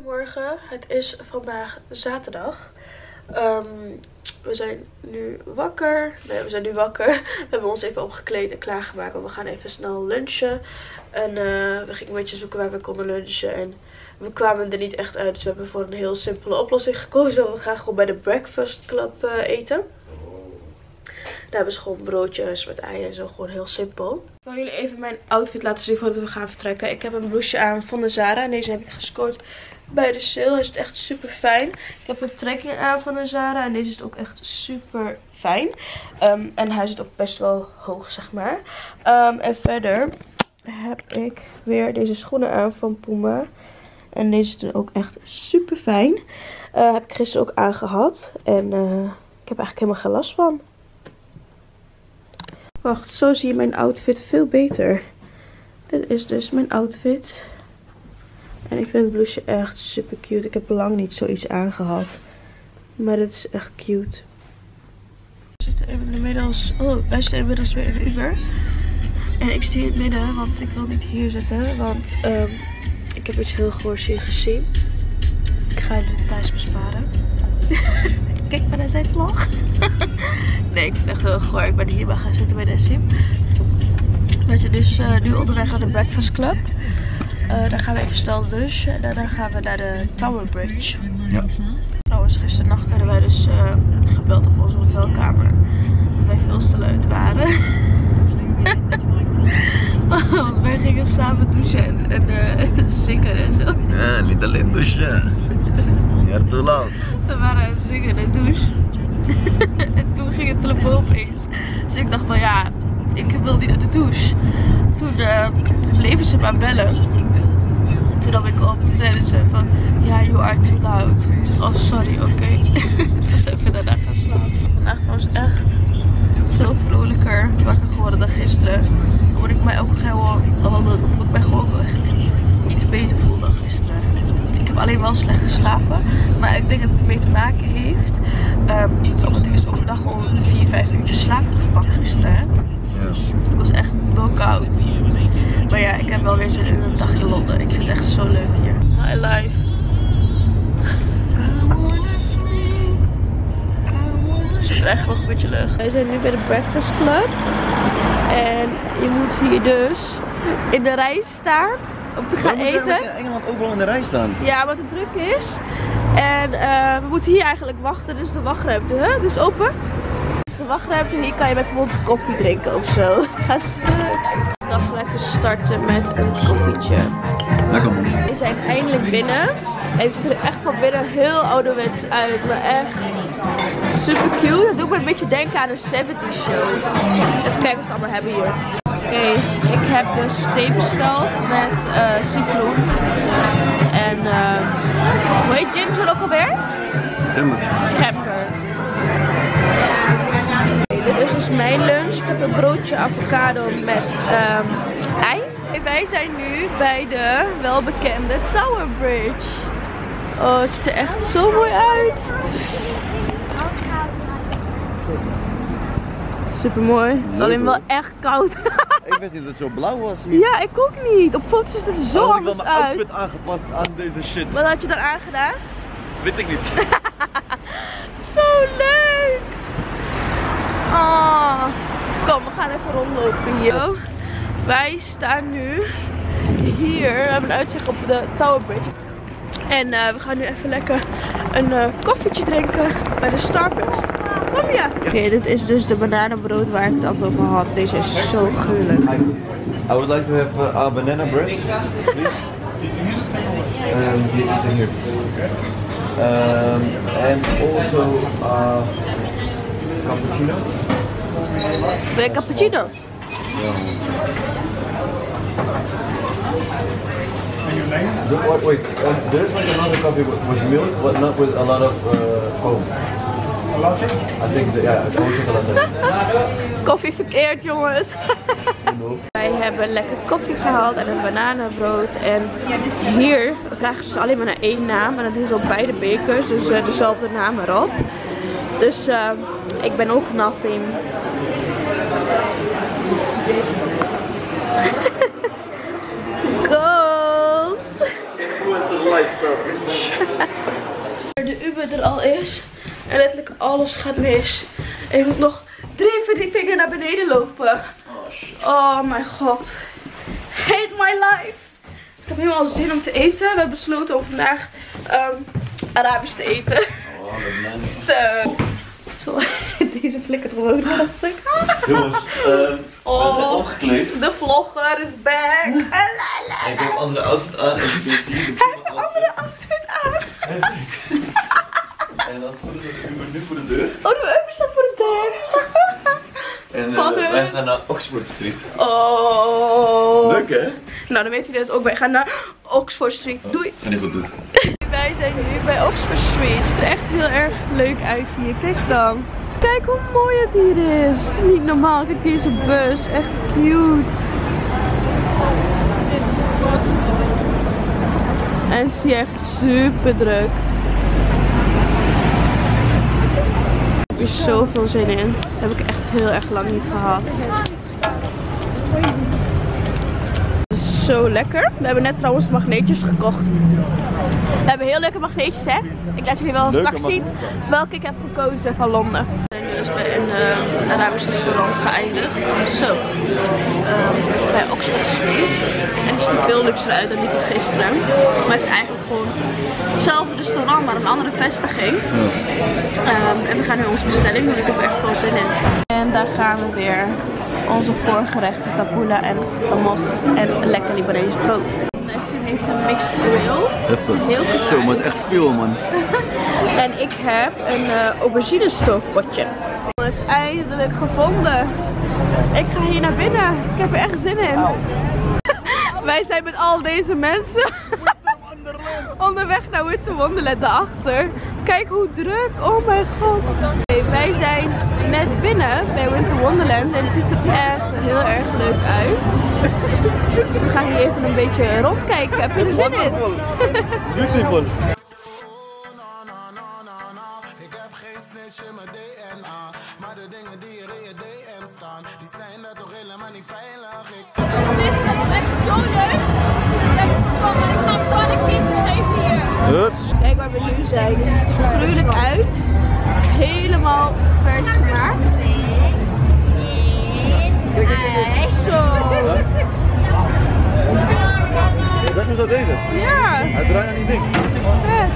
Goedemorgen, het is vandaag zaterdag. Ehm, we zijn nu wakker. Nee, we zijn nu wakker. We hebben ons even opgekleed en klaargemaakt. Want we gaan even snel lunchen. En uh, we gingen een beetje zoeken waar we konden lunchen. En we kwamen er niet echt uit. Dus we hebben voor een heel simpele oplossing gekozen. We gaan gewoon bij de Breakfast Club uh, eten. Daar hebben ze gewoon broodjes met eieren en zo. Gewoon heel simpel. Ik wil jullie even mijn outfit laten zien voordat we gaan vertrekken. Ik heb een blouseje aan van de Zara. En deze heb ik gescoord bij de sale. Is echt super fijn. Ik heb een trekking aan van de Zara. En deze is ook echt super fijn. Um, en hij zit ook best wel hoog, zeg maar. Um, en verder heb ik weer deze schoenen aan van Puma. En deze is ook echt super fijn. Uh, heb ik gisteren ook aangehad. En uh, ik heb eigenlijk helemaal geen last van. Wacht, zo zie je mijn outfit veel beter. Dit is dus mijn outfit. En ik vind het blouseje echt super cute. Ik heb lang niet zoiets aangehad. Maar dit is echt cute. We zitten inmiddels... Oh, wij zitten inmiddels weer in de Uber. En ik sta in het midden, want ik wil niet hier zitten. Want um, ik heb iets heel goors hier gezien. Ik ga jullie thuis besparen. Kijk maar naar zijn vlog. nee, ik vind het echt heel goor. Ik ben hier maar gaan zitten bij Dessim. We zijn dus uh, nu onderweg naar de Breakfast Club. Uh, dan gaan we even snel douchen en daarna gaan we naar de Tower Bridge. Ja. Trouwens, gisternacht werden wij dus uh, gebeld op onze hotelkamer. Dat wij veel te luid waren. Want wij gingen samen douchen en, en uh, zingen en zo. Ja, niet alleen douchen. Ja, te laat. We waren aan het zingen in de douche. en toen ging het telefoon opeens. Dus ik dacht van ja, ik wil niet naar de douche. Toen bleven ze maar bellen. Toen nam ik op, toen zeiden ze van ja, you are too loud. Ik zeg oh sorry, oké. Okay. toen zijn we daarna gaan slapen. Vandaag was echt veel vrolijker wakker geworden dan gisteren. Dan word ik mij ook gewoon, moet ik mij gewoon echt iets beter voelen dan gisteren. Ik heb alleen wel slecht geslapen. Maar ik denk dat het ermee te maken heeft. Um, omdat ik dus overdag gewoon 4, 5 uurtjes slaap gepakt gisteren. Het was echt koud. Maar ja, ik heb wel weer zin in een dagje Londen. Ik vind het echt zo leuk hier. Hi life. Het is echt nog een beetje lucht. Wij zijn nu bij de Breakfast Club. En je moet hier dus in de rij staan om te gaan eten. in Engeland overal in de rij staan? Ja, wat het druk is. En uh, we moeten hier eigenlijk wachten. Dit is de wachtruimte. Hè? Dus open. Is de wachtruimte. Hier kan je bijvoorbeeld koffie drinken of zo. Ga stuk. Dag lekker starten met een koffietje. Lekker man. We zijn eindelijk binnen. En het ziet er echt van binnen heel ouderwets uit. Maar echt super cute. Dat doet me een beetje denken aan een 70 show. Even kijken wat we allemaal hebben hier. Oké, okay, ik heb dus thee besteld met uh, citroen. En uh, hoe heet ginger ook alweer? Gember. Gember. Heb een broodje avocado met um, ei. En wij zijn nu bij de welbekende Tower Bridge. Oh, het ziet er echt zo mooi uit. Super mooi. Het is alleen wel echt koud. ik wist niet dat het zo blauw was. Ja, ik ook niet. Op foto's ziet het zo oh, anders ik uit. Ik outfit aangepast aan deze shit. Wat had je dan aangedaan? Weet ik niet. zo leuk. Oh. Kom, we gaan even rondlopen hier. Wij staan nu hier. We hebben een uitzicht op de Tower Bridge. En uh, we gaan nu even lekker een uh, koffietje drinken bij de Starbucks. Kom je? Oké, okay, dit is dus de bananenbrood waar ik het altijd over had. Deze is zo gruwelijk. I would like to have uh, a banana bread, please. Um, here. Um, and also uh, cappuccino. Wil je cappuccino? Ja. Wait, wait. Um, there's like another coffee with, with milk, but not with a lot of uh, foam. I think that, yeah, I want latte. Koffie verkeerd, jongens. Wij hebben lekker koffie gehaald en een bananenbrood. En hier vragen ze alleen maar naar één naam. En dat is op beide bekers, dus uh, dezelfde naam erop. Dus uh, ik ben ook Nassim. Goals! Influencer lifestyle. De Uber er al is. En letterlijk alles gaat mis. En ik moet nog drie verdiepingen naar beneden lopen. Oh mijn god. Hate my life. Ik heb helemaal zin om te eten. We hebben besloten om vandaag ehm, Arabisch te eten. Oh, dat man. Zo. Deze flikkert gewoon lastig. Jongens, ehm we zijn net Oh. omgekleed. De vlogger is back. En ik heb een andere outfit aan, als je kunt zien. De Hij heeft een andere outfit aan. En als het goed is, is Uber nu voor de deur. Oh, de Uber staat voor de deur. En eh, Spannend. wij gaan naar Oxford Street. Oh. Leuk hè? Nou, dan weten jullie het ook. Wij gaan naar Oxford Street. Doei. Ga niet goed doen. Wij zijn nu bij Oxford Street. Het er echt heel erg leuk uit hier. Kijk dan. Kijk hoe mooi het hier is. Niet normaal. Kijk deze bus. Echt cute. En het is echt super druk. Ik heb zoveel zin in. Dat heb ik echt heel erg lang niet gehad. Zo lekker. We hebben net trouwens magneetjes gekocht. We hebben heel leuke magneetjes, hè? Ik laat jullie wel Leuke straks zien welke ik heb gekozen van Londen. We zijn nu dus bij een eh, Arabisch restaurant geëindigd. Zo. Ehm, bij Oxford Street. En die ziet er veel luxer uit dan die van gisteren. Maar het is eigenlijk gewoon hetzelfde restaurant, maar een andere vestiging. Ehm, en we gaan nu onze bestelling doen. Ik heb er echt veel zin in. En daar gaan we weer. Onze voorgerechten, tapula en hummus en lekker Libanees brood. Nessim heeft een mixed grill. Heftig. Heel Zo, maar het is echt veel man. En ik heb een uh, aubergine stoofpotje. Jongens, eindelijk gevonden. Ik ga hier naar binnen. Ik heb er echt zin in. Wij zijn met al deze mensen onderweg naar Winter Wonderland daarachter. Kijk hoe druk. Oh mijn god. Oké, wij zijn net binnen bij Winter Wonderland en het ziet er echt heel erg leuk uit. Dus we gaan hier even een beetje rondkijken. Heb je er zin in? Beautiful. Ik heb geen snitch in mijn DNA. Maar de dingen die er in je DM staan, die zijn er toch helemaal niet veilig. Ik Deze kant is echt zo leuk. Van, maar ik ga hem zo aan een kindje geven hier. Huts. Kijk waar we nu zijn. Het ziet er gruwelijk uit. Helemaal vers gemaakt. Zo. Zeg me zo deze. Ja, Hij draait aan die ding. vet.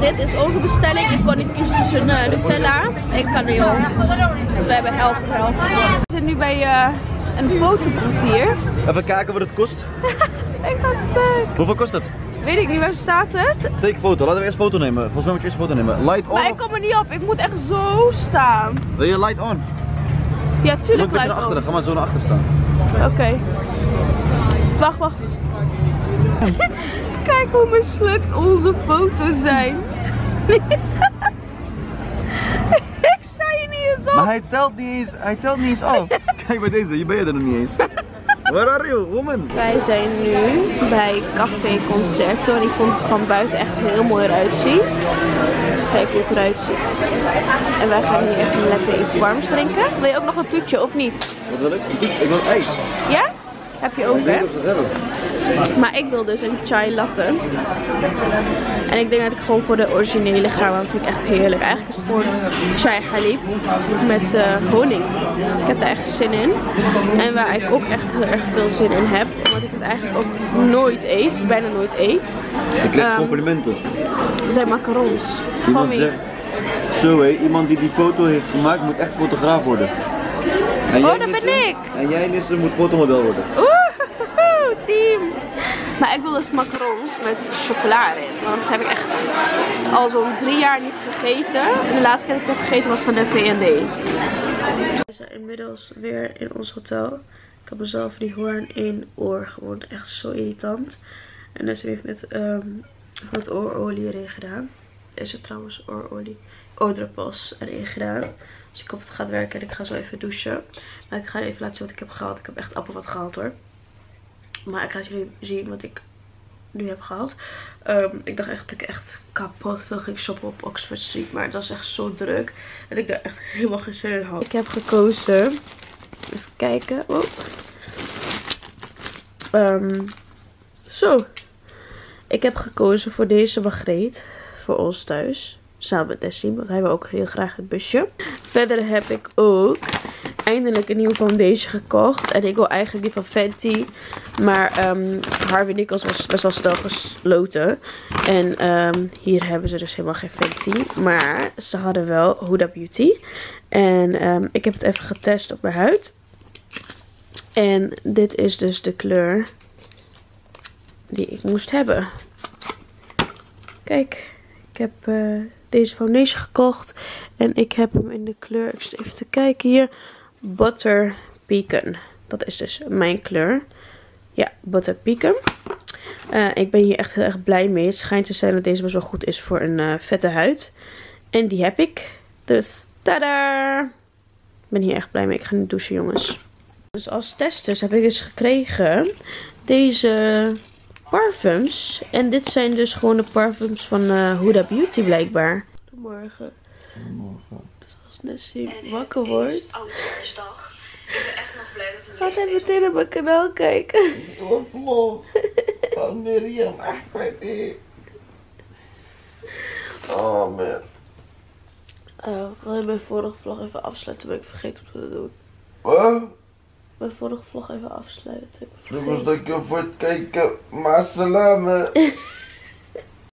Dit is onze bestelling. Ik kon niet kiezen tussen uh, Nutella en Canyon. Dus we hebben helft voor helft. We zijn nu bij uh, een fotoboek hier. Even kijken wat het kost. Ik ga stuk. Hoeveel kost het? Weet ik niet, waar staat het? Take foto. Laten we eerst foto nemen. Volgens mij moet je eerst foto nemen. Light on. Maar ik kom er niet op. Ik moet echt zo staan. Wil je light on? Ja, tuurlijk naar achteren. op. Ga maar zo naar achter staan. Oké. Wacht, wacht. Kijk hoe mislukt onze foto's zijn. ik sta hier niet eens op. Maar hij telt niet eens, hij telt niet eens af. Kijk bij deze, hier ben je er nog niet eens. Where are you, woman? Wij zijn nu bij Café Concerto en ik vond het van buiten echt heel mooi eruit zien. Kijk hoe het eruit ziet. En wij gaan hier even lekker iets warms drinken. Wil je ook nog een toetje of niet? Wat wil ik? Ik wil ijs. Ja? Heb je ook Ik hè? weet het. Maar ik wil dus een chai latte. En ik denk dat ik gewoon voor de originele ga, want dat vind ik echt heerlijk. Eigenlijk is het gewoon chai halib met eh, honing. Ik heb daar echt zin in. En waar ik ook echt heel erg veel zin in heb, omdat ik het eigenlijk ook nooit eet, bijna nooit eet, Ik krijg Ehm, complimenten. zijn macarons. Iemand zegt, zo hé, iemand die die foto heeft gemaakt moet echt fotograaf worden. En Oh, dat ben ik. En jij Nisse moet fotomodel worden. Oeh, team! Maar ik wil dus macarons met chocola erin. Want dat heb ik echt al zo'n drie jaar niet gegeten. En de laatste keer dat ik heb gegeten was van de V&D. We zijn inmiddels weer in ons hotel. Ik heb mezelf die hoorn in oor gewoond. Echt zo irritant. En dus heeft met ehm, wat oorolie erin gedaan. Deze trouwens oorolie. Oordruppels erin gedaan. Dus ik hoop het gaat werken en ik ga zo even douchen. Maar ik ga even laten zien wat ik heb gehaald. Ik heb echt appel wat gehaald hoor. Maar ik laat jullie zien wat ik nu heb gehaald. Ehm, ik dacht echt dat ik echt kapot veel ging shoppen op Oxford Street. Maar het was echt zo druk. En ik daar echt helemaal geen zin in had. Ik heb gekozen. Even kijken. Oh. Ehm, zo. Ik heb gekozen voor deze magneet voor ons thuis. Samen met Nessim, want hij wil ook heel graag het busje. Verder heb ik ook eindelijk een nieuwe foundation gekocht. En ik wil eigenlijk die van Fenty. Maar ehm Harvey Nichols was best wel gesloten. En ehm, hier hebben ze dus helemaal geen Fenty. Maar ze hadden wel Huda Beauty. En ehm, ik heb het even getest op mijn huid. En dit is dus de kleur die ik moest hebben. Kijk, ik heb eh, deze foundation gekocht. En ik heb hem in de kleur, ik zit even te kijken hier, Butter Pecan. Dat is dus mijn kleur. Ja, Butter Pecan. Eh, ik ben hier echt heel erg blij mee. Het schijnt te zijn dat deze best wel goed is voor een eh, vette huid. En die heb ik. Dus tada! Ik ben hier echt blij mee. Ik ga nu douchen jongens. Dus als testers heb ik dus gekregen deze parfums. En dit zijn dus gewoon de parfums van eh Huda Beauty blijkbaar. Goedemorgen. Dus als Nessie wakker wordt, Oudjaarsdag. Ik ben echt nog blij dat gaat hij meteen op mijn kanaal kijken. Een vlog van Miriam. Oh man. Oh, wil je mijn vorige vlog even afsluiten? Ben ik vergeten om te doen. Wat? Mijn vorige vlog even afsluiten. Ik je voor het kijken. Maar salame.